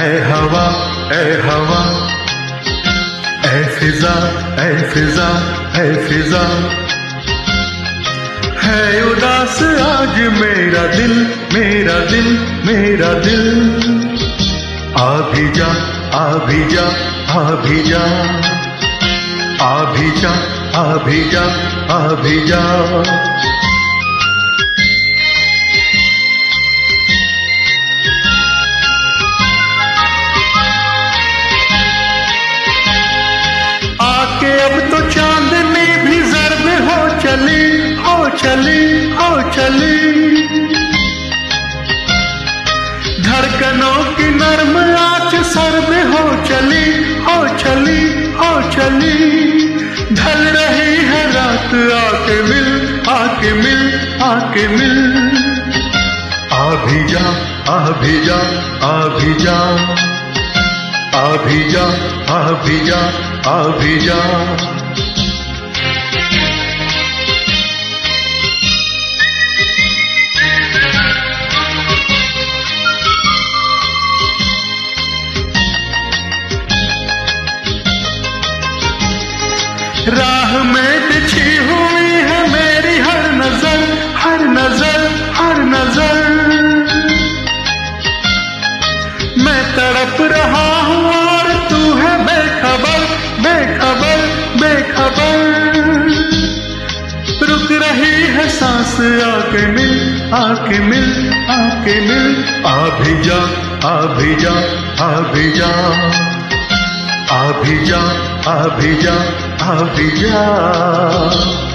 हवा, ए हवा। ए फिजा ए फिजा ए फिजा। है उदास आज मेरा दिल मेरा दिल मेरा दिल। आ भी जा आ भी जा आ भी जा। आ भी जा आ भी जा आ भी जा। चली हो चली। धड़कनों की नर्म आँच सर में हो चली हो चली हो चली। ढल रही है रात, आके मिल आके मिल आके मिल। आ भी जा, आ भी जा, आ भी जा। आ भी जा, आ भी जा, आ भी जा। राह में बिछी हुई है मेरी हर नज़र हर नज़र हर नज़र। मैं तड़प रहा हूँ और तू है बेखबर बेखबर बेखबर। रुक रही है सांस आके मिल आके मिल आके मिल। आ भी जा, आ भी जा, आ भी जा। अभिजा जा आ भी जा आ भी जा